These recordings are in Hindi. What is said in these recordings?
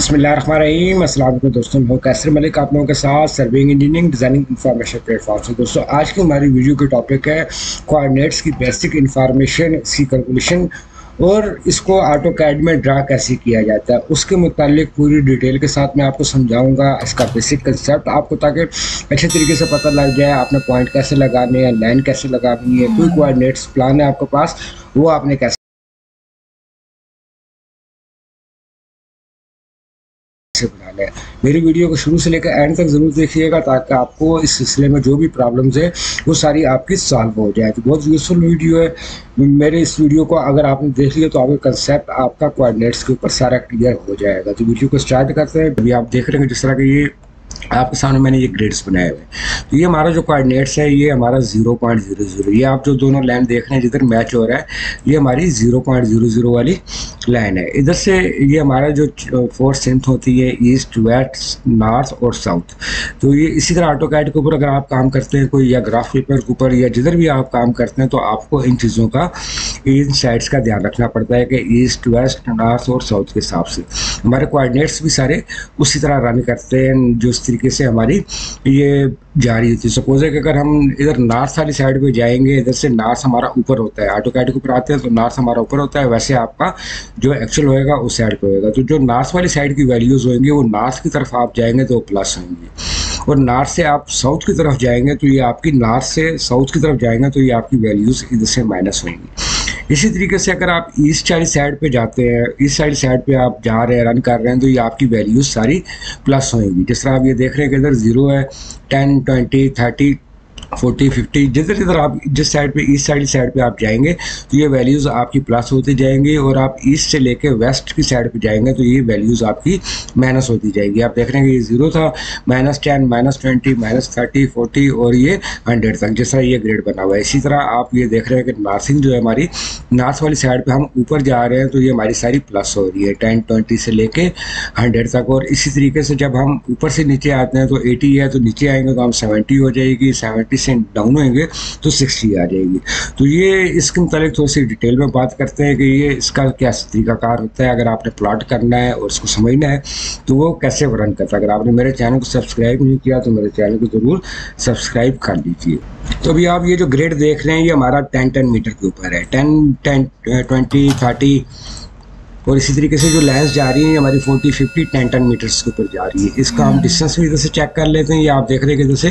बसमीम असल दोस्तों, मैं कैसर मलिक। आप लोगों के साथ serving engineering designing information platform से। दोस्तों, आज की हमारी वीडियो की टॉपिक है कोऑर्डिनेट्स की बेसिक इंफॉर्मेशन इसकी कैलकुलेशन और इसको ऑटो कैड में ड्रा कैसे किया जाता है। उसके मुतालिक पूरी डिटेल के साथ मैं आपको समझाऊँगा इसका बेसिक कंसेप्ट आपको ताकि अच्छे तरीके से पता लग जाए आपने पॉइंट कैसे लगाने हैं लाइन कैसे लगानी है, कोई कोऑर्डिनेट्स प्लान है आपके पास, वो आपने कैसे से बनाना है। मेरी वीडियो को शुरू से लेकर एंड तक ज़रूर देखिएगा ताकि आपको इस सिलसिले में जो भी प्रॉब्लम्स है, वो सारी आपकी सॉल्व हो जाए। तो बहुत यूज़फुल वीडियो है। मेरे इस वीडियो को अगर आपने देख लिया तो आपका कंसेप्ट आपका कोऑर्डिनेट्स के ऊपर सारा क्लियर हो जाएगा। तो वीडियो को स्टार्ट करते हैं। अभी आप देख रहे हैं जिस तरह के ये आपके सामने मैंने ये ग्रेड्स बनाए हुए तो ये हमारा जो कोऑर्डिनेट्स है, ये हमारा ज़ीरो पॉइंट ज़ीरो ज़ीरो ये आप जो दोनों लाइन देख रहे हैं, जिधर मैच हो रहा है, ये हमारी ज़ीरो पॉइंट ज़ीरो ज़ीरो वाली लाइन है। इधर से ये हमारा जो फोर्थ सेंथ होती है ईस्ट वेस्ट नॉर्थ और साउथ तो ये इसी तरह ऑटो कैड के ऊपर अगर आप काम करते हैं कोई, या ग्राफ पेपर के ऊपर, या जिधर भी आप काम करते हैं तो आपको इन चीज़ों का, इन साइड्स का ध्यान रखना पड़ता है कि ईस्ट वेस्ट नॉर्थ और साउथ के हिसाब से। हमारे कोऑर्डिनेट्स भी सारे उसी तरह रन करते हैं, जो इस तरीके से हमारी ये जा रही होती है। सपोज़ है कि अगर हम इधर नार्थ वाली साइड पे जाएँगे, इधर से नार्थ हमारा ऊपर होता है। ऑटो कैट के ऊपर आते हैं तो नार्थ हमारा ऊपर होता है, वैसे आपका जो एक्चुअल होएगा, उस साइड पे होएगा। तो जो नार्थ वाली साइड की वैल्यूज़ होंगी, वो नार्थ की तरफ़ आप जाएँगे तो प्लस होंगी। और नॉर्थ से आप साउथ की तरफ़ जाएँगे तो ये आपकी नॉर्थ से साउथ की तरफ़ जाएँगे तो ये आपकी वैल्यूज़ इधर से माइनस होंगी। इसी तरीके से अगर आप ईस्ट साइड साइड पे जाते हैं ईस्ट साइड साइड पे आप जा रहे हैं रन कर रहे हैं तो ये आपकी वैल्यूज़ सारी प्लस होएगी। जिस तरह आप ये देख रहे हैं कि इधर ज़ीरो है ten twenty thirty forty, fifty, जिधर जिधर आप जिस साइड पे ईस्ट साइड साइड पे आप जाएँगे तो ये वैल्यूज़ आपकी प्लस होती जाएँगी और आप ईस्ट से लेके वेस्ट की साइड पे जाएँगे तो ये वैल्यूज़ आपकी माइनस होती जाएगी। आप देख रहे हैं कि ये ज़ीरो था minus ten minus twenty minus thirty forty और ये हंड्रेड तक, जिस तरह ये ग्रेड बना हुआ है। इसी तरह आप ये देख रहे हैं कि नार्सिंग जो है हमारी नॉर्थ वाली साइड पर हम ऊपर जा रहे हैं तो ये हमारी सारी प्लस हो रही है टेन ट्वेंटी से लेके हंड्रेड तक। और इसी तरीके से जब हम ऊपर से नीचे आते हैं तो एटी है तो नीचे आएँगे तो हम सेवेंटी हो जाएगी सेवेंटी परसेंट डाउन होंगे तो सिक्सटी आ जाएगी। तो ये इसके मुतालिक थोड़ी सी डिटेल में बात करते हैं कि ये इसका क्या तरीकाकार होता है, अगर आपने प्लॉट करना है और इसको समझना है तो वो कैसे रन करता है। अगर आपने मेरे चैनल को सब्सक्राइब नहीं किया तो मेरे चैनल को ज़रूर सब्सक्राइब कर लीजिए। तो अभी आप ये जो ग्रेड देख रहे हैं, ये हमारा टेन टेन मीटर के ऊपर है। टेन टेन ट्वेंटी थर्टी और इसी तरीके से जो लेंस जा रही है हमारी forty fifty ten ten metres के ऊपर जा रही है। इसका हम डिस्टेंस भी इधर से चेक कर लेते हैं, या आप देख रहे हैं कि इधर से,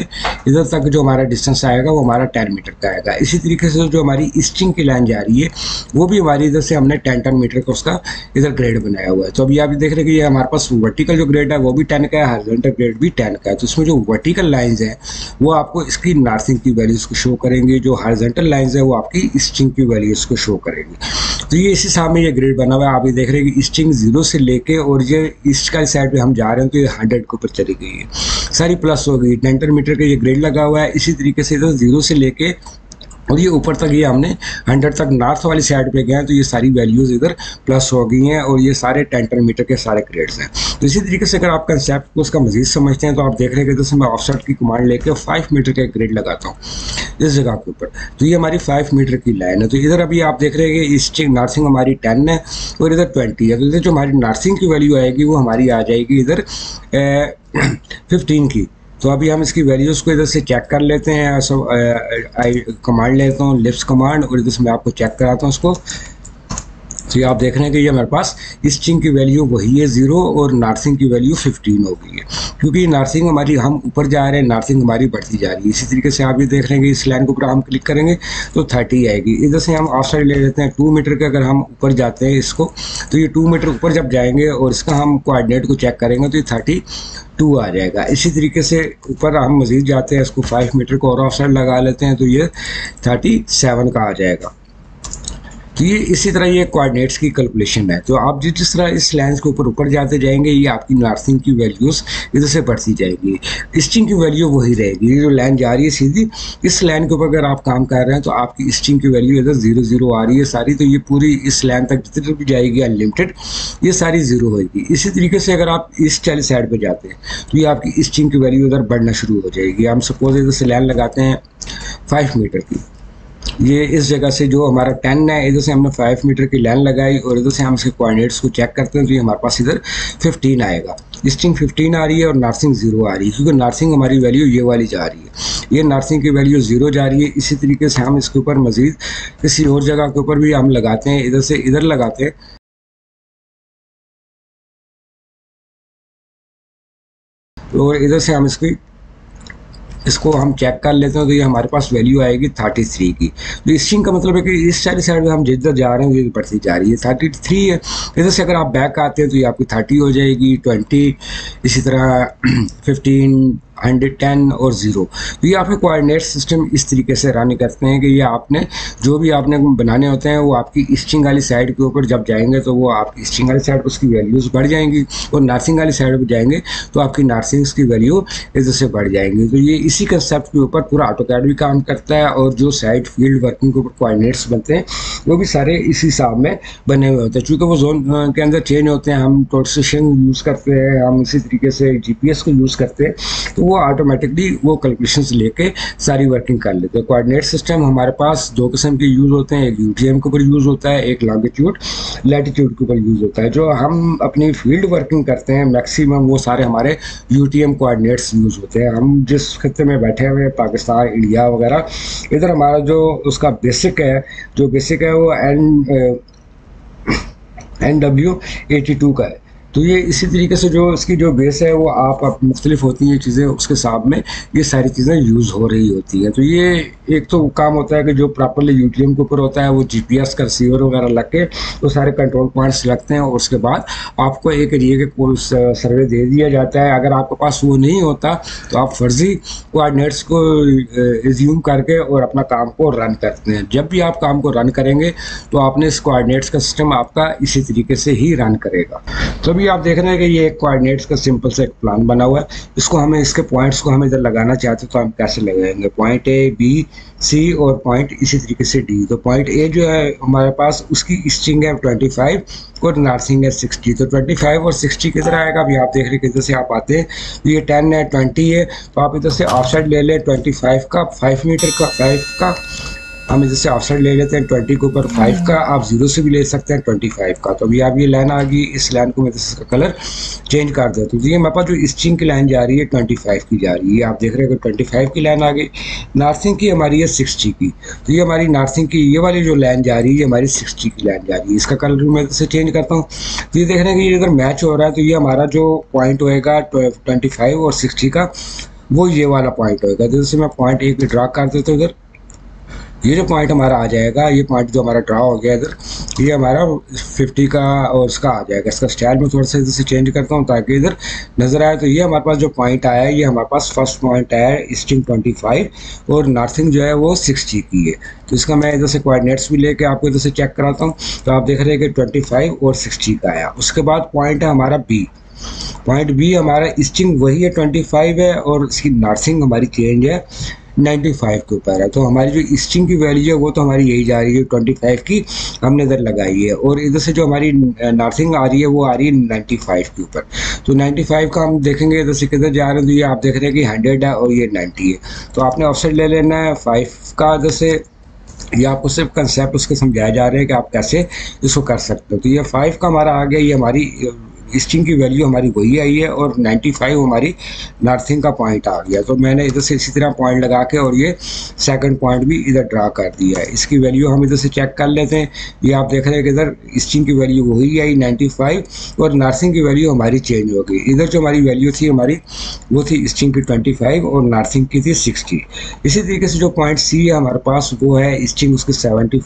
इधर तक जो हमारा डिस्टेंस आएगा, वो हमारा टेन मीटर का आएगा। इसी तरीके से जो हमारी ईस्टिंग की लाइन जा रही है, वो भी हमारी इधर से हमने टेन टेन मीटर का उसका इधर ग्रेड बनाया हुआ है। तो अभी आप देख रहे हैं कि ये हमारे पास वर्टिकल जो ग्रेड है, वो भी टेन का है हॉरिजॉन्टल ग्रेड भी टेन का है। तो इसमें जो वर्टिकल लाइन्स है, वो आपको इसकी नार्थिंग की वैल्यूज़ को शो करेंगे, जो हॉरिजॉन्टल लाइन्स है, वो आपकी ईस्टिंग की वैल्यूज़ को शो करेंगे। तो ये इसी हिसाब में ये ग्रेड बना हुआ है, आप ये देख रहे हैं कि ईस्टिंग ज़ीरो से लेके और ये ईस्ट का साइड पे हम जा रहे हैं तो ये हंड्रेड के ऊपर चली गई है। सारी प्लस हो गई। टेंटर मीटर का ये ग्रेड लगा हुआ है। इसी तरीके से इधर ज़ीरो से लेके और ये ऊपर तक ये हमने हंड्रेड तक नॉर्थ वाली साइड पे गए हैं तो ये सारी वैल्यूज़ इधर प्लस हो गई हैं और ये सारे टेंटर मीटर के सारे ग्रेड्स हैं। तो इसी तरीके से अगर आप कंसेप्ट को उसका मजीद समझते हैं तो आप देख रहे हैं कि जैसे मैं ऑफसेट की कमांड लेके फाइव मीटर का ग्रेड लगाता हूँ। इस जगह के ऊपर। तो ये हमारी फाइव मीटर की लाइन है। तो इधर अभी आप देख रहे हैं कि ईस्टिंग नर्सिंग हमारी टेन है और इधर ट्वेंटी है। तो इधर जो हमारी नर्सिंग की वैल्यू आएगी, वो हमारी आ जाएगी इधर फिफ्टीन की। तो अभी हम इसकी वैल्यूज़ को इधर से चेक कर लेते हैं, सब आई कमांड लेता हूँ लिप्स कमांड और इधर से मैं आपको चेक कराता हूँ उसको तो ये आप देख रहे हैं कि ये हमारे पास स्ट्रिंग की वैल्यू वही है ज़ीरो और नार्सिंग की वैल्यू फिफ्टीन हो गई है। क्योंकि नार्सिंग हमारी हम ऊपर जा रहे हैं नार्सिंग हमारी बढ़ती जा रही है। इसी तरीके से आप ये देख रहे हैं कि इस लाइन के ऊपर हम क्लिक करेंगे तो थर्टी आएगी। इधर से हम ऑफ़ साइड ले लेते हैं। टू मीटर के अगर हम ऊपर जाते हैं इसको तो ये टू मीटर ऊपर जब जाएँगे और इसका हम कोआर्डिनेट को चेक करेंगे तो ये थर्टी टू आ जाएगा। इसी तरीके से ऊपर हम मज़ीद जाते हैं, इसको फाइव मीटर को और ऑफ़ साइड लगा लेते हैं तो ये थर्टी सेवन का आ जाएगा। तो ये इसी तरह ये कोऑर्डिनेट्स की कैलकुलेशन है। तो आप जिस तरह इस लेंस के ऊपर ऊपर जाते जाएँगे, ये आपकी नार्सिंग की वैल्यूज़ इधर से बढ़ती जाएगी। स्टिंग की वैल्यू वही रहेगी। ये जो लाइन जा रही है सीधी, इस लाइन के ऊपर अगर आप काम कर रहे हैं तो आपकी स्टिंग की वैल्यू इधर ज़ीरो ज़ीरो आ रही है सारी। तो ये पूरी इस लाइन तक जितनी भी जाएगी अनलिमिटेड ये सारी ज़ीरो होगी इसी तरीके से अगर आप इस चाली साइड पर जाते हैं तो ये आपकी स्टिंग की वैल्यू इधर बढ़ना शुरू हो जाएगी। हम सपोज़ इधर से लाइन लगाते हैं फाइव मीटर की। ये इस जगह से जो हमारा टेन है, इधर से हमने फाइव मीटर की लाइन लगाई और इधर से हम इसके कोऑर्डिनेट्स को चेक करते हैं तो ये हमारे पास इधर फिफ्टीन आएगा। स्ट्रिंग फिफ्टीन आ रही है और नर्सिंग ज़ीरो आ रही है, क्योंकि नर्सिंग हमारी वैल्यू ये वाली जा रही है। ये नर्सिंग की वैल्यू ज़ीरो जा रही है, इसी तरीके से हम इसके ऊपर मजीद किसी और जगह के ऊपर भी हम लगाते हैं, इधर से इधर लगाते हैं। और इधर से हम इसकी इसको हम चेक कर लेते हैं तो ये हमारे पास वैल्यू आएगी थर्टी थ्री की। तो स्ट्रिंग का मतलब है कि इस सारी साइड में हम जिधर जा रहे हैं ये बढ़ती जा रही है। थर्टी थ्री है। इधर से अगर आप बैक आते हैं तो ये आपकी थर्टी हो जाएगी ट्वेंटी इसी तरह फिफ्टीन हंड्रेड, टेन और ज़ीरो। तो ये आपके कोऑर्डिनेट सिस्टम इस तरीके से रन करते हैं कि ये आपने जो भी आपने बनाने होते हैं, वो आपकी स्ट्रिंग वाली साइड के ऊपर जब जाएँगे तो वो आपकी स्ट्रिंग वाली साइड उसकी वैल्यूज़ बढ़ जाएँगी और नार्सिंग वाली साइड पर जाएँगे तो आपकी नार्सिंग्स की वैल्यू इधर से बढ़ जाएँगी। तो ये इसी कंसेप्ट के ऊपर पूरा ऑटो कैड भी काम करता है और जो साइड फ़ील्ड वर्किंग के ऊपर कोऑर्डिनेट्स बनते हैं, वो भी सारे इस हिसाब में बने हुए होते हैं। चूँकि वो जोन के अंदर चेंज होते हैं, हम टोटसेशन यूज़ करते हैं, हम इसी तरीके से जीपीएस को यूज़ करते हैं तो वो ऑटोमेटिकली वो कैलकुलेशन लेके सारी वर्किंग कर लेते हैं। कोऑर्डिनेट सिस्टम हमारे पास दो किस्म के यूज़ होते हैं। एक यूटीएम के ऊपर यूज़ होता है, एक लॉन्गिट्यूड लैटिट्यूड के ऊपर यूज़ होता है, जो हम अपनी फ़ील्ड वर्किंग करते हैं। मैक्सिमम वो सारे हमारे यूटीएम कोऑर्डिनेट्स यूज़ होते हैं। हम जिस खत्ते में बैठे हुए हैं, पाकिस्तान, इंडिया वगैरह, इधर हमारा जो उसका बेसिक है, जो बेसिक है वो N N W eighty two का है। तो ये इसी तरीके से जो इसकी जो बेस है वो आप, आप मुख्तलिफ़ होती हैं चीज़ें उसके साथ में ये सारी चीज़ें यूज़ हो रही होती हैं। तो ये एक तो काम होता है कि जो प्रॉपरली यूटीएम के ऊपर होता है वो जी पी एस का रिसीवर वगैरह लग के वो सारे कंट्रोल पॉइंट्स लगते हैं और उसके बाद आपको एक एरिए के सर्वे दे दिया जाता है। अगर आपके पास वो नहीं होता तो आप फर्जी कोआर्डिनेट्स को रिज्यूम करके और अपना काम को रन करते हैं। जब भी आप काम को रन करेंगे तो आपने इस कोऑर्डिनेट्स का सिस्टम आपका इसी तरीके से ही रन करेगा। तो अभी आप देख रहे हैं कि ये एक कोऑर्डिनेट्स का सिंपल से एक प्लान बना हुआ है। इसको हमें, इसके पॉइंट्स को हम इधर लगाना चाहते हैं तो हम कैसे लगाएँगे? पॉइंट ए बी सी और पॉइंट इसी तरीके से डी तो पॉइंट ए जो है हमारे पास, उसकी स्ट्रिंग है ट्वेंटी फाइव और नार्सिंग है सिक्सटी तो ट्वेंटी फाइव और सिक्सटी किधर आएगा? अभी आप देख रहे हैं किधर से आप आते हैं। तो ये टेन है ट्वेंटी है। तो आप इधर से ऑफ़ साइड ले लें ट्वेंटी फाइव का फाइव मीटर का फाइव का। हम जैसे ऑफसेट ले लेते हैं ट्वेंटी के ऊपर फाइव का, आप ज़ीरो से भी ले सकते हैं ट्वेंटी फाइव का। तो अभी आप ये लाइन आ गई, इस लाइन को मैं इसका कलर चेंज कर देता हूँ। तो ये मेरे पास जो स्टिंग की लाइन जा रही है ट्वेंटी फाइव की जा रही है। आप देख रहे हो ट्वेंटी फाइव की लाइन आ गई नार्सिंग की हमारी है सिक्सटी की। तो ये हमारी नार्सिंग की ये वाली जो लाइन जा रही है, ये हमारी सिक्सटी की लाइन जा रही है। इसका कलर मैं इसे चेंज करता हूँ। तो ये देख रहे हैं कि ये अगर मैच हो रहा है तो ये हमारा जो पॉइंट होएगा ट्वेंटी फाइव और सिक्सटी का, वो ये वाला पॉइंट होएगा। जैसे मैं पॉइंट एक ड्रा कर देता हूँ इधर। ये जो पॉइंट हमारा आ जाएगा, ये पॉइंट जो हमारा ड्रा हो गया इधर, ये हमारा 50 का और उसका आ जाएगा। इसका स्टाइल में थोड़ा सा इधर से चेंज करता हूँ ताकि इधर नज़र आए तो ये हमारे पास जो पॉइंट आया है, ये हमारे पास फ़र्स्ट पॉइंट आया है स्ट्रिंग 25 और नर्थिंग जो है वो सिक्सटी की है। तो इसका मैं इधर से कोऑर्डिनेट्स भी लेके आपको इधर से चेक कराता हूँ। तो आप देख रहे हैं कि ट्वेंटी और सिक्सटी का आया। उसके बाद पॉइंट है हमारा बी पॉइंट बी हमारा स्टिंग वही है 25 है, और इसकी नर्सिंग हमारी चेंज है। 95 के ऊपर है। तो हमारी जो स्ट्रिंग की वैल्यू है, वो तो हमारी यही जा रही है 25 की हमने इधर लगाई है। और इधर से जो हमारी नर्सिंग आ रही है, वो आ रही है 95 के ऊपर। तो 95 का हम देखेंगे इधर से किधर जा रहे हैं तो ये आप देख रहे हैं कि हंड्रेड है और ये 90 है। तो आपने ऑफसेट ले लेना है फाइव का इधर से, ये आपको सिर्फ़ कंसेप्ट उसके समझाया जा रहे हैं कि आप कैसे इसको कर सकते हो। तो ये फाइव का हमारा आ गया, ये हमारी स्ट्रिंग की वैल्यू हमारी वही आई है और 95 हमारी नर्थिंग का पॉइंट आ गया। तो मैंने इधर से इसी तरह पॉइंट लगा के और ये सेकंड पॉइंट भी इधर ड्रा कर दिया है। इसकी वैल्यू हम इधर से चेक कर लेते हैं। ये आप देख रहे हैं कि इधर स्ट्रिंग की वैल्यू वही आई 95 और नर्सिंग की वैल्यू हमारी चेंज हो गई। इधर जो हमारी वैल्यू थी हमारी, वो थी स्ट्रिंग की ट्वेंटी और नर्सिंग की थी सिक्सटी इसी तरीके से जो पॉइंट सी है हमारे पास, वो है स्ट्रिंग उसकी सेवेंटी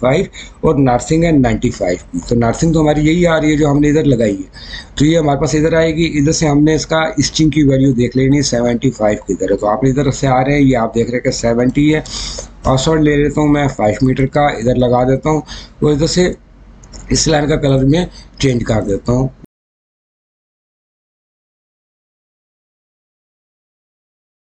और नर्सिंग है नाइन्टी की तो नर्सिंग तो हमारी यही आ रही है जो हमने इधर लगाई है। तो ये हमारे पास इधर आएगी। इधर से हमने इसका स्ट्रिंग की वैल्यू देख लेनी है सेवेंटी फाइव की इधर तो आप इधर से आ रहे हैं, ये आप देख रहे हैं कि सेवेंटी है। पासवर्ड ले लेता हूँ मैं फाइव मीटर का, इधर लगा देता हूँ। तो इधर से इस लाइन का कलर में चेंज कर देता हूँ।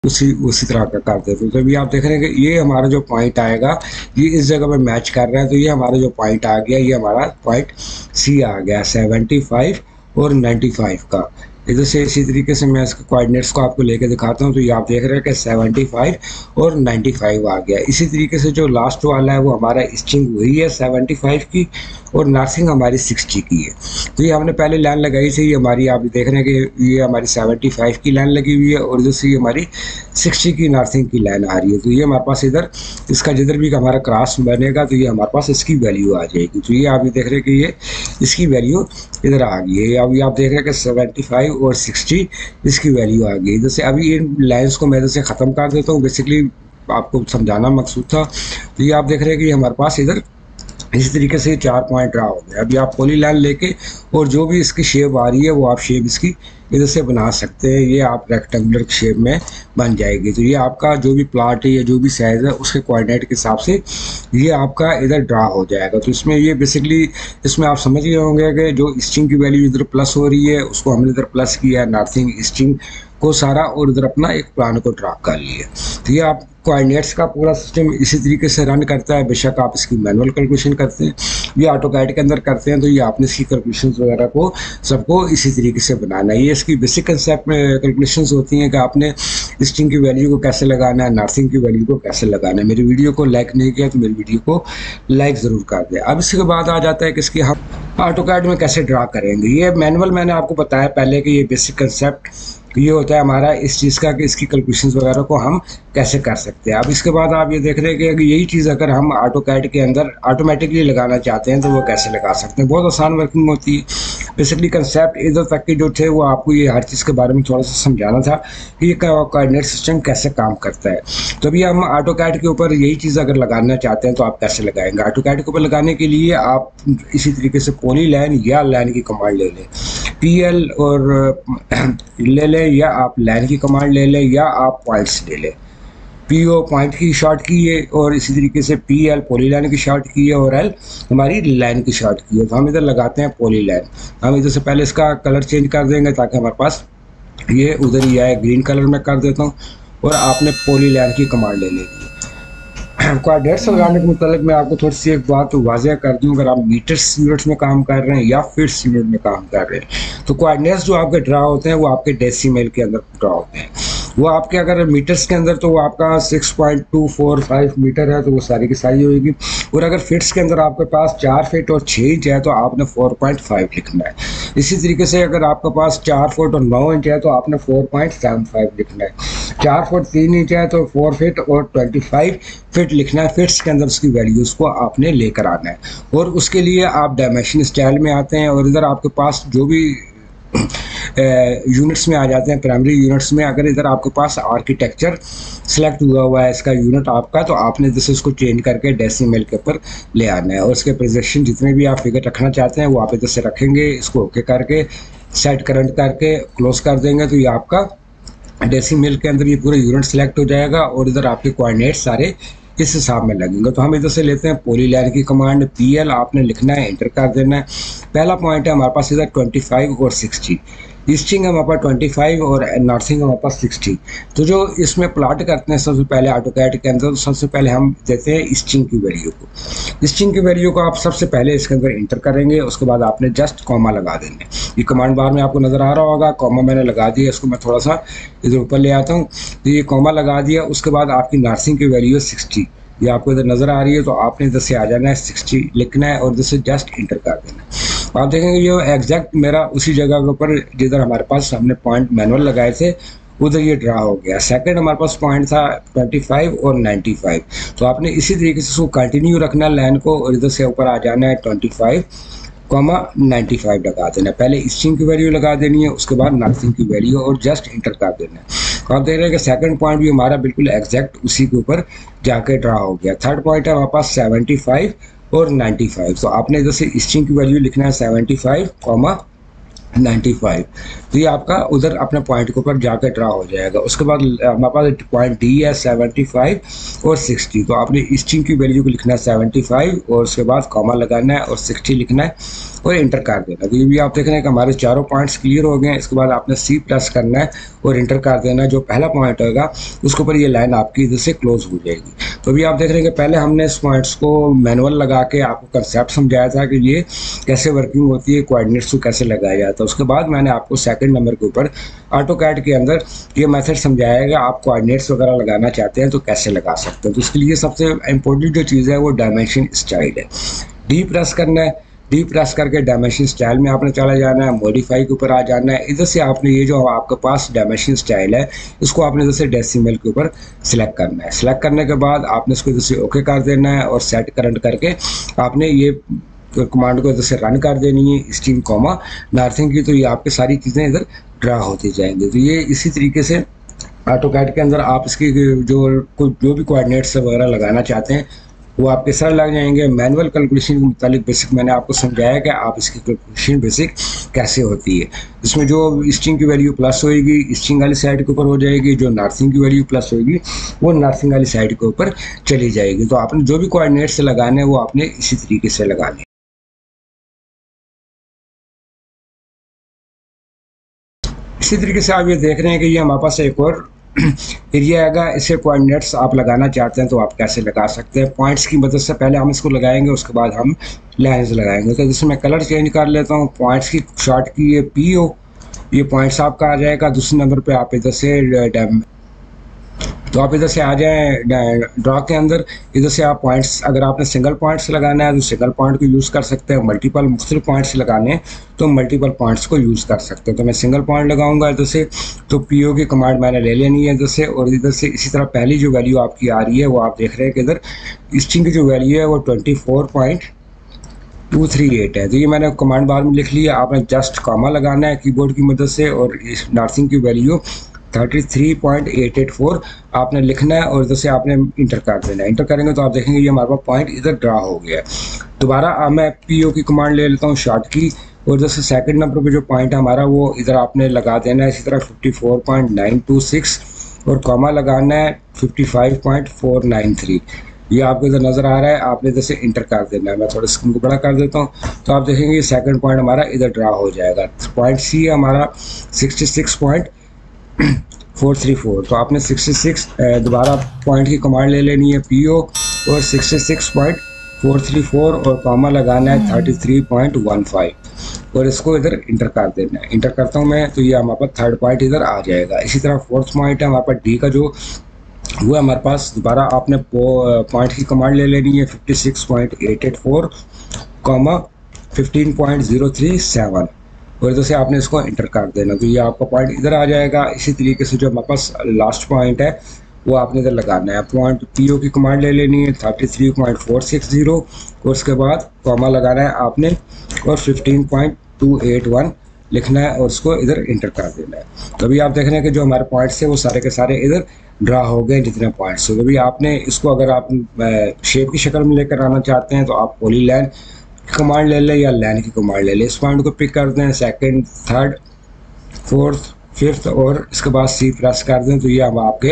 उसी उसी तरह का कर देते हैं। तो अभी आप देख रहे हैं कि ये हमारा जो पॉइंट आएगा, ये इस जगह पे मैच कर रहा है। तो ये हमारा जो पॉइंट आ गया, ये हमारा पॉइंट सी आ गया सेवेंटी फाइव और 95 का। इधर से इसी तरीके से मैं इसके कोऑर्डिनेट्स को आपको लेके दिखाता हूँ। तो ये आप देख रहे हैं कि 75 और 95 आ गया। इसी तरीके से जो लास्ट वाला है, वो हमारा स्ट्रिंग वही है 75 की और नर्सिंग हमारी 60 की है। तो ये हमने पहले लाइन लगाई थी, ये हमारी, आप देख रहे हैं कि ये हमारी 75 की लाइन लगी हुई है और इधर से ये हमारी 60 की नर्सिंग की लाइन आ रही है। तो ये हमारे पास इधर, इसका जिधर भी हमारा क्रॉस बनेगा तो ये हमारे पास इसकी वैल्यू आ जाएगी। तो ये आप देख रहे हैं कि ये, इसकी वैल्यू इधर आ गई है। अभी आप देख रहे हैं कि सेवेंटी फाइव और सिक्सटी, इसकी वैल्यू आ गई। जैसे अभी इन लाइन्स को मैं जैसे ख़त्म कर देता हूँ बेसिकली आपको समझाना मकसूद था। तो ये आप देख रहे हैं कि हमारे पास इधर इसी तरीके से चार पॉइंट रहा हो। गया अभी आप पोली लाइन लेके और जो भी इसकी शेप आ रही है, वो आप शेप इसकी इधर से बना सकते हैं। ये आप रेक्टेंगुलर शेप में बन जाएगी। तो ये आपका जो भी प्लाट है या जो भी साइज़ है, उसके कोऑर्डिनेट के हिसाब से ये आपका इधर ड्रा हो जाएगा। तो इसमें ये बेसिकली इसमें आप समझ गए होंगे कि जो स्ट्रिंग की वैल्यू इधर प्लस हो रही है, उसको हमने इधर प्लस किया नर्थिंग स्ट्रिंग को सारा और इधर अपना एक प्लान को ड्रा कर लिया तो ये आप कोऑर्डिनेट्स का पूरा सिस्टम इसी तरीके से रन करता है। बेशक आप इसकी मैनुअल कैलकुलेशन करते हैं, ये ऑटो कैड के अंदर करते हैं तो ये आपने इसकी कैलकुलेशन वगैरह को सबको इसी तरीके से बनाना है। ये इसकी बेसिक कंसेप्ट में कैलकुलेशन होती हैं कि आपने स्ट्रिंग की वैल्यू को कैसे लगाना है नर्सिंग की वैल्यू को कैसे लगाना है। मेरी वीडियो को लाइक नहीं किया तो मेरी वीडियो को लाइक ज़रूर कर दें। अब इसके बाद आ जाता है कि इसकी हम ऑटो गाइड में कैसे ड्रा करेंगे। ये मैनुअल मैंने आपको बताया पहले कि ये बेसिक कंसेप्ट तो ये होता है हमारा इस चीज़ का कि इसकी कैलकुलेशन वगैरह को हम कैसे कर सकते हैं। अब इसके बाद आप ये देख रहे हैं कि यही चीज़ अगर हम ऑटो कैड के अंदर ऑटोमेटिकली लगाना चाहते हैं तो वो कैसे लगा सकते हैं? बहुत आसान वर्किंग होती है। बेसिकली कंसेप्ट इधर तक के जो थे, वो आपको ये हर चीज़ के बारे में थोड़ा सा समझाना था कि ये कोऑर्डिनेट सिस्टम कैसे काम करता है। तो अभी हम ऑटो कैट के ऊपर यही चीज़ अगर लगाना चाहते हैं तो आप कैसे लगाएँगे? ऑटो कैट के ऊपर लगाने के लिए आप इसी तरीके से पोली लाइन या लाइन की कमांड ले लें। पी एल और, ले लें या आप लाइन की कमांड ले लें या आप पॉइंट्स ले लें। पी ओ पॉइंट की शॉर्ट की है और इसी तरीके से पी एल पोली लाइन की शॉर्ट की है और एल हमारी लाइन की शॉर्ट की है। तो हम इधर लगाते हैं पोली लाइन हम इधर से पहले इसका कलर चेंज कर देंगे ताकि हमारे पास ये उधर ही आए ग्रीन कलर में कर देता हूँ और आपने पोली लाइन की कमांड ले लेनी कोऑर्डिनेट्स लगाने के मुतालिक मैं आपको थोड़ी सी एक बात वाजह कर दूँ, अगर आप मीटर्स यूनिट्स में काम कर रहे हैं या फिट्स यूनिट में काम कर रहे हैं तो कोऑर्डिनेट्स जो आपके ड्रा होते हैं वो आपके डेसीमेल के अंदर ड्रा होते हैं। वो आपके अगर मीटर्स के अंदर तो वो आपका six point two four five metre है तो वो सारी की सारी होगी और अगर फिट्स के अंदर आपके पास चार फिट और छः इंच है तो आपने फोर पॉइंट फाइव लिखना है। इसी तरीके से अगर आपके पास चार फुट और नौ इंच है तो आपने फोर पॉइंट सेवन फाइव लिखना है। चार फुट तीन इंच है तो फोर फिट और ट्वेंटी फाइव फिट लिखना है। फिट्स के अंदर उसकी वैल्यूज़ को आपने लेकर आना है। और उसके लिए आप डायमेंशन स्टाइल में आते हैं, और इधर आपके पास जो भी यूनिट्स में आ जाते हैं प्राइमरी यूनिट्स में। अगर इधर आपके पास आर्किटेक्चर सेलेक्ट हुआ हुआ है, इसका यूनिट आपका तो आपने जैसे उसको चेंज करके डेसिमल के ऊपर ले आना है। और उसके प्रोजेक्शन जितने भी आप फिगर रखना चाहते हैं, वो आप इधर से रखेंगे, इसको ओके करके सेट करंट करके क्लोज कर देंगे तो ये आपका डेसिमल के अंदर ये पूरा यूनिट सेलेक्ट हो जाएगा और इधर आपके कोऑर्डिनेट सारे इस हिसाब में लगेंगे। तो हम इधर से लेते हैं पोली लाइन की कमांड पी एल आपने लिखना है एंटर कर देना है। पहला पॉइंट है हमारे पास इधर ट्वेंटी फाइव और सिक्सटी ईस्टिंग है हमारे पास ट्वेंटी फाइव और नॉर्थिंग है हमारे पास सिक्सटी तो जो इसमें प्लाट करते हैं, सबसे पहले ऑटो कैट के अंदर, सबसे पहले हम देते हैं ईस्टिंग की वैल्यू को। ईस्टिंग की वैल्यू को आप सबसे पहले इसके अंदर इंटर करेंगे, उसके बाद आपने जस्ट कॉमा लगा देंगे ये कमांड बार में आपको नज़र आ रहा होगा कॉमा मैंने लगा दिया, इसको मैं थोड़ा सा इधर ऊपर ले आता हूँ। तो ये कॉमा लगा दिया, उसके बाद आपकी नर्सिंग की वैल्यू है सिक्सटी ये आपको इधर नज़र आ रही है तो आपने इधर से आ जाना है सिक्सटी लिखना है और इधर से जस्ट इंटर कर देना। है आप देखेंगे ये एग्जैक्ट मेरा उसी जगह के ऊपर जिधर हमारे पास हमने पॉइंट मैनुअल लगाए थे, उधर ये ड्रा हो गया। सेकंड हमारे पास पॉइंट था 25 और 95 तो आपने इसी तरीके से उसको कंटिन्यू रखना लाइन को, और इधर से ऊपर आ जाना है 25 कॉमा 95 लगा देना पहले स्ट्रिंग की वैल्यू लगा देनी है, उसके बाद नर्सिंग की वैल्यू और जस्ट इंटर कर देना है। तो आप देख रहे हैं कि सेकंड पॉइंट भी हमारा बिल्कुल एग्जैक्ट उसी के ऊपर जाके ड्रा हो गया। थर्ड पॉइंट है हमारे पास 75 और 95 तो आपने जैसे स्ट्रिंग की वैल्यू लिखना है 75 कॉमा 95 तो ये आपका उधर अपने पॉइंट के ऊपर जाकर ड्रा हो जाएगा। उसके बाद हमारे पास पॉइंट डी है 75 और 60 तो आपने स्ट्रिंग की वैल्यू को लिखना है 75 और उसके बाद कॉमा लगाना है और 60 लिखना है। और इंटर कर देना। तो ये भी आप देख रहे हैं कि हमारे चारों पॉइंट्स क्लियर हो गए हैं। इसके बाद आपने सी प्लस करना है और इंटर कर देना। जो पहला पॉइंट होगा, उसके ऊपर ये लाइन आपकी इधर से क्लोज हो जाएगी। तो अभी आप देख रहे हैं कि पहले हमने इस पॉइंट्स को मैनुअल लगा के आपको कंसेप्ट समझाया था कि ये कैसे वर्किंग होती है कोऑर्डिनेट्स को कैसे लगाया जाता है। उसके बाद मैंने आपको सेकंड नंबर के ऊपर ऑटो कैड के अंदर ये मेथड समझाएगा आप कोऑर्डिनेट्स वगैरह लगाना चाहते हैं तो कैसे लगा सकते हैं। तो इसके लिए सबसे इंपॉर्टेंट जो चीज़ है, वो डायमेंशन स्टाइल है। डी प्रेस करना है। डी प्रेस करके डायमेंशन स्टाइल में आपने चला जाना है मॉडिफाई के ऊपर आ जाना है। इधर से आपने ये जो आपके पास डायमेंशन स्टाइल है, इसको आपने इधर से डेसिमल के ऊपर सिलेक्ट करना है। सिलेक्ट करने के बाद आपने इसको इधर से ओके कर देना है और सेट करंट करके आपने ये कमांड को इधर से रन कर देनी है स्टीम कॉमा नार्थिंग की। तो ये आपकी सारी चीज़ें इधर ड्रा होती जाएँगी। तो ये इसी तरीके से ऑटो कैड के अंदर आप इसकी जो जो भी कोऑर्डिनेट्स वगैरह लगाना चाहते हैं वो आपके सर लग जाएँगे। मैनुअल कैलकुलेशन के मुतालिक बेसिक मैंने आपको समझाया कि आप इसकी कैलकुलेशन बेसिक कैसे होती है। इसमें जो स्ट्रिंग की वैल्यू प्लस होएगी स्ट्रिंग वाली साइड के ऊपर हो जाएगी, जो नर्सिंग की वैल्यू प्लस होएगी, वो नर्सिंग वाली साइड के ऊपर चली जाएगी। तो आपने जो भी कोऑर्डिनेट्स लगाने हैं, वो आपने इसी तरीके से लगाने इसी तरीके से आप ये देख रहे हैं कि ये हमारे पास एक और एरिया आएगा इसे कोऑर्डिनेट्स आप लगाना चाहते हैं तो आप कैसे लगा सकते हैं? पॉइंट्स की मदद से पहले हम इसको लगाएँगे, उसके बाद हम लाइन्स लगाएँगे। तो जैसे मैं कलर चेंज कर लेता हूँ पॉइंट्स की शॉर्ट की ये पी ये पॉइंट्स आपका आ जाएगा, दूसरे नंबर पे आप इधर से तो आप इधर से आ जाएँ ड्रॉ के अंदर। इधर से आप पॉइंट्स अगर आपने सिंगल पॉइंट्स लगाना है तो सिंगल पॉइंट को यूज़ कर सकते हैं। मल्टीपल मुख्तलिफ़ पॉइंट्स लगाने हैं तो मल्टीपल पॉइंट्स को यूज़ कर सकते हैं। तो मैं सिंगल पॉइंट लगाऊँगा इधर से। तो पीओ की कमांड मैंने ले लेनी है इधर से, और इधर से इसी तरह पहली जो वैल्यू आपकी आ रही है, वो आप देख रहे हैं कि इधर स्ट्रिंग की जो वैल्यू है, वो twenty four point two three eight है। तो ये मैंने कमांड बार में लिख लिया आपने जस्ट कॉमा लगाना है कीबोर्ड की मदद से, और इस नर्सिंग की value thirty three point eight eight four आपने लिखना है और इधर से आपने इंटर कर देना है। इंटर करेंगे तो आप देखेंगे ये हमारे पास पॉइंट इधर ड्रा हो गया है। दोबारा मैं पी ओ की कमांड ले लेता हूँ शॉर्ट की, और इधर से सेकंड नंबर पे जो पॉइंट है हमारा, वो इधर आपने लगा देना है। इसी तरह fifty four point nine two six और कॉमा लगाना है fifty five point four nine three ये आपको इधर नज़र आ रहा है, आपने इधर से इंटर कर देना है। मैं थोड़ा स्क्रीन को बड़ा कर देता हूँ। तो आप देखेंगे सेकंड पॉइंट हमारा इधर ड्रा हो जाएगा। पॉइंट सी है हमारा sixty six point four three four. तो आपने सिक्सटी सिक्स दोबारा पॉइंट की कमांड ले लेनी है पी ओ और sixty six point four three four और कॉमा लगाना है thirty three point one five और इसको इधर इंटर कर देना है। इंटर करता हूँ मैं तो ये हमारे पास थर्ड पॉइंट इधर आ जाएगा। इसी तरह फोर्थ पॉइंट है हमारे पास डी का जो, वो हमारे पास दोबारा आपने पॉइंट की कमांड ले लेनी है fifty six point eight eight four comma fifteen point zero three seven और इधर से आपने इसको इंटर कर देना। तो ये आपका पॉइंट इधर आ जाएगा। इसी तरीके से जो हमारे पास लास्ट पॉइंट है, वो आपने इधर लगाना है। पॉइंट पी ओ की कमांड ले लेनी है thirty three point four six zero और उसके बाद कॉमा लगाना है आपने, और fifteen point two eight one लिखना है और उसको इधर इंटर कर देना है। तो अभी आप देख रहे हैं कि जो हमारे पॉइंट्स है, वो सारे के सारे इधर ड्रा हो गए जितने पॉइंट्स हो। तो अभी आपने इसको अगर आप शेप की शक्ल में लेकर आना चाहते हैं तो आप पोली लाइन कमांड ले लें या लाइन की कमांड ले लें। इस पॉइंट को पिक कर दें सेकंड थर्ड फोर्थ फिफ्थ और इसके बाद सी प्रेस कर दें तो ये अब आपके,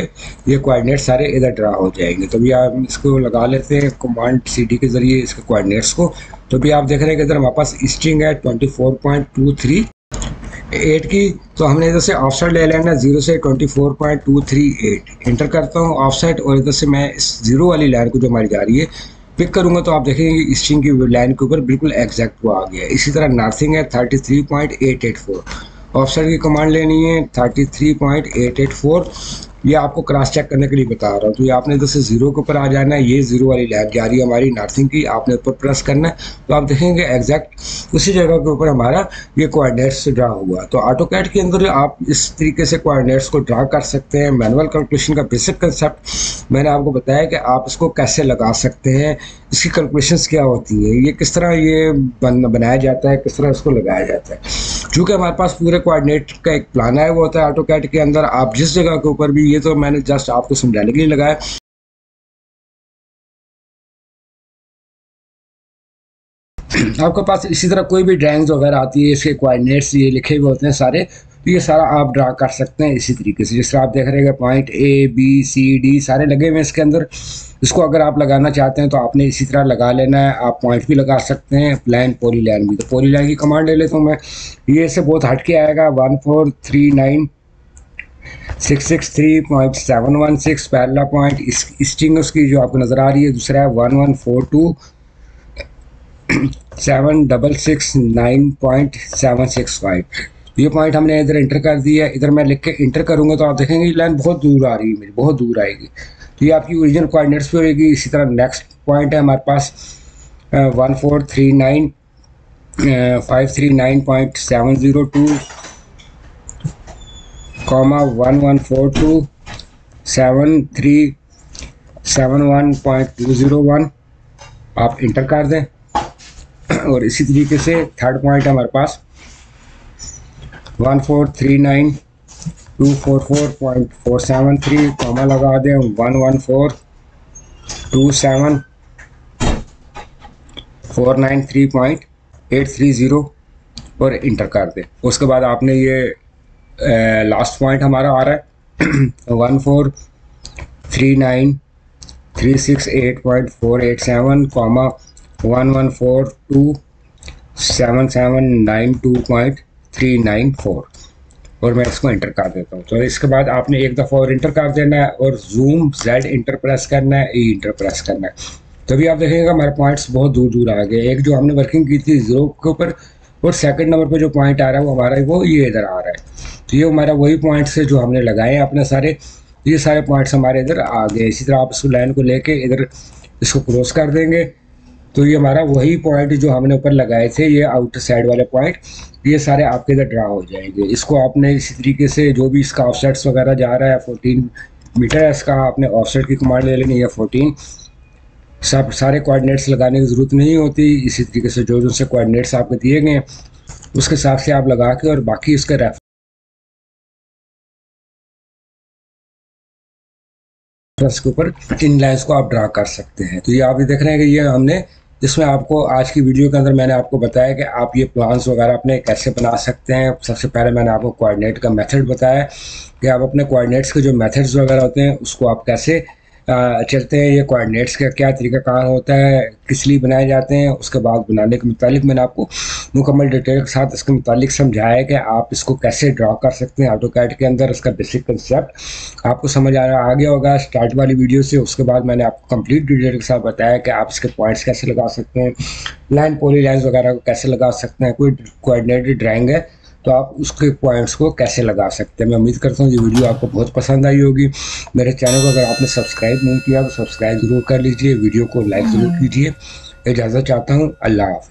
ये कोऑर्डिनेट सारे इधर ड्रा हो जाएँगे। तो भी आप इसको लगा लेते हैं कमांड सी डी के ज़रिए इसके कोऑर्डिनेट्स को। तो भी आप देख रहे हैं कि इधर हमारे पास स्ट्रिंग है twenty four point two three eight की। तो हमने इधर से ऑफ़ साइड ले लेना ज़ीरो से twenty four point two three eight enter करता हूँ ऑफ़ साइड और इधर से मैं इस ज़ीरो वाली लाइन को जो हमारी जा रही है पिक करूँगा तो आप देखेंगे स्ट्रिंग की लाइन के ऊपर बिल्कुल एग्जैक्ट वो आ गया इसी तरह नर्सिंग है thirty three point eight eight four offset की कमांड लेनी है thirty three point eight eight four ये आपको क्रॉस चेक करने के लिए बता रहा हूँ। तो ये आपने इधर से ज़ीरो के ऊपर आ जाना है, ये ज़ीरो वाली लाइन जा रही है हमारी नर्सिंग की, आपने ऊपर प्रेस करना है। तो आप देखेंगे एग्जैक्ट उसी जगह के ऊपर हमारा ये कोऑर्डिनेट्स ड्रा हुआ तो ऑटो कैट के अंदर आप इस तरीके से कोऑर्डिनेट्स को ड्रा कर सकते हैं। मैनुअल कैलकुलेशन का बेसिक कंसेप्ट मैंने आपको बताया कि आप इसको कैसे लगा सकते हैं, इसकी कैलकुलेशंस क्या होती है, ये किस तरह ये बन, बनाया जाता है, किस तरह इसको लगाया जाता है। चूँकि हमारे पास पूरे कोऑर्डिनेट का एक प्लान आया हुआ होता है ऑटो कैट के अंदर। आप जिस जगह के ऊपर भी, ये तो मैंने जस्ट आपको समझाने के लिए लगाया। आपके पास इसी तरह कोई भी ड्राइंग्स वगैरह आती है, इसके कोऑर्डिनेट्स ये लिखे हुए होते हैं सारे। तो ये सारा आप ड्रा कर सकते हैं इसी तरीके से। जिस आप देख रहे हैं point A B C D सारे लगे हुए हैं इसके अंदर। इसको अगर आप लगाना चाहते हैं तो आपने इसी तरह लगा लेना है। आप पॉइंट भी लगा सकते हैं प्लान पोली लाइन भी। तो पोली लाइन की कमांड ले लेता हूँ मैं। ये से बहुत हट के आएगा। One four three nine six six three point seven one six पहला पॉइंट स्टिंग उसकी जो आपको नज़र आ रही है, दूसरा है one one four two seven double six nine point seven six five ये पॉइंट हमने इधर इंटर कर दिया इधर मैं लिख के इंटर करूँगा तो आप देखेंगे ये लाइन बहुत दूर आ रही है मेरी, बहुत दूर आएगी। तो ये आपकी ओरिजिनल कोऑर्डिनेट्स पे होगी। इसी तरह नेक्स्ट पॉइंट है हमारे पास one four three nine five three nine point seven zero two comma one one four two seven three seven one point two zero one आप इंटर कर दें। और इसी तरीके से थर्ड पॉइंट है हमारे पास। One four three nine two four four point four seven three comma लगा दें one one four two seven four nine three point eight three zero और इंटर कर दें। उसके बाद आपने ये लास्ट पॉइंट हमारा आ रहा है। One four three nine three six eight point four eight seven comma one one four two seven seven nine two point three nine four. और मैं इसको इंटर कर देता हूँ। तो इसके बाद आपने एक दफ़ा और इंटर कर देना है और जूम जेड इंटर प्रेस करना है ई इंटर प्रेस करना है। तभी आप देखेंगे हमारे पॉइंट्स बहुत दूर दूर आ गए एक जो हमने वर्किंग की थी ज़ीरो के ऊपर और सेकंड नंबर पे जो पॉइंट आ रहा है, वो हमारा वो ये इधर आ रहा है। तो ये हमारा वही पॉइंट्स है जो हमने लगाए हैं अपने सारे। ये सारे पॉइंट्स हमारे इधर आ गए इसी तरह आप इसको लाइन को लेके इधर इसको क्रॉस कर देंगे। तो ये हमारा वही पॉइंट जो हमने ऊपर लगाए थे, ये आउटर साइड वाले पॉइंट ये सारे आपके इधर ड्रा हो जाएँगे। इसको आपने इसी तरीके से जो भी इसका ऑफसेट्स वगैरह जा रहा है फोर्टीन मीटर है, इसका आपने ऑफसेट की कमांड ले लेनी है फोर्टीन सब सारे कोऑर्डिनेट्स लगाने की ज़रूरत नहीं होती, इसी तरीके से जो जो से कोऑर्डिनेट्स आपको दिए गए उसके हिसाब से आप लगा के और बाकी उसका रेफरेंस के ऊपर इन लाइन्स को आप ड्रा कर सकते हैं। तो ये आप ये देख रहे हैं कि ये हमने जिसमें आपको आज की वीडियो के अंदर मैंने आपको बताया कि आप ये प्लान्स वगैरह अपने कैसे बना सकते हैं। सबसे पहले मैंने आपको कोऑर्डिनेट का मेथड बताया कि आप अपने कोऑर्डिनेट्स के जो मेथड्स वगैरह होते हैं, उसको आप कैसे चलते हैं, ये कोऑर्डिनेट्स का क्या तरीका कार होता है, किस लिए बनाए जाते हैं, उसके बाद बनाने के मुतालिक मैंने आपको मुकम्मल डिटेल के साथ इसके मुतालिक समझाया कि आप इसको कैसे ड्रा कर सकते हैं ऑटो कैट के अंदर इसका बेसिक कंसेप्ट आपको समझ आ रहा आ गया होगा। स्टार्ट वाली वीडियो से उसके बाद मैंने आपको कंप्लीट डिटेल के साथ बताया कि आप इसके पॉइंट्स कैसे लगा सकते हैं लाइन पोली लाइन्स वगैरह को कैसे लगा सकते हैं, कोई कोऑर्डिनेटेड ड्राइंग है तो आप उसके पॉइंट्स को कैसे लगा सकते हैं? मैं उम्मीद करता हूँ ये वीडियो आपको बहुत पसंद आई होगी। मेरे चैनल को अगर आपने सब्सक्राइब नहीं किया तो सब्सक्राइब ज़रूर कर लीजिए। वीडियो को लाइक ज़रूर कीजिए। इजाज़त चाहता हूँ। अल्लाह हाफ़